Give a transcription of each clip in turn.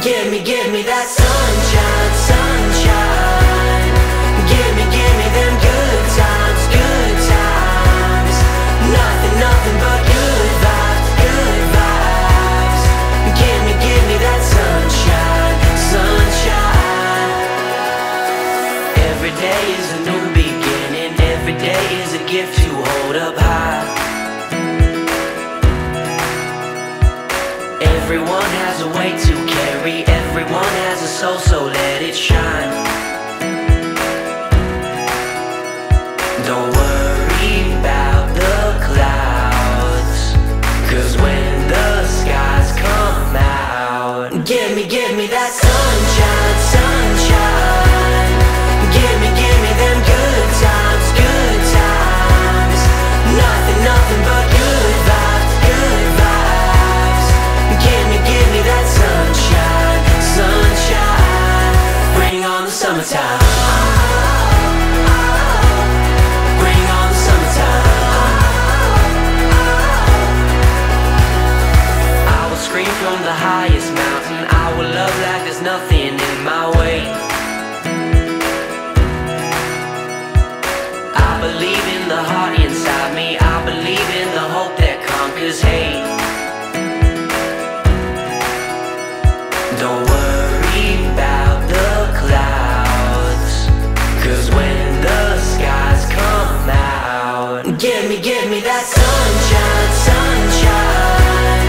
Give me, give me that sunshine, sunshine. Give me, give me them good times, good times. Nothing, nothing but good vibes, good vibes. Give me, give me that sunshine, sunshine. Every day is a new beginning. Every day is a gift to hold up high. Has a way to carry. Everyone has a soul, so let it shine. Don't worry about the clouds. Cause when the skies come out, give me, give me that from the highest mountain. I will love like there's nothing in my way. I believe in the heart inside me. I believe in the hope that conquers hate. Don't worry give me, give me that sunshine, sunshine.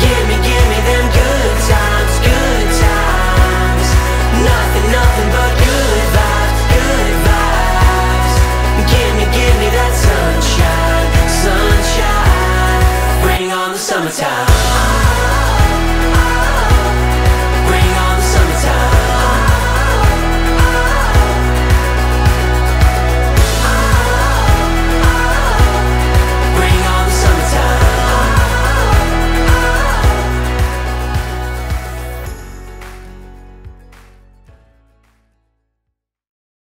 Give me, give me them good times, good times. Nothing, nothing but good vibes, good vibes. Give me, give me that sunshine, sunshine. Bring on the summertime.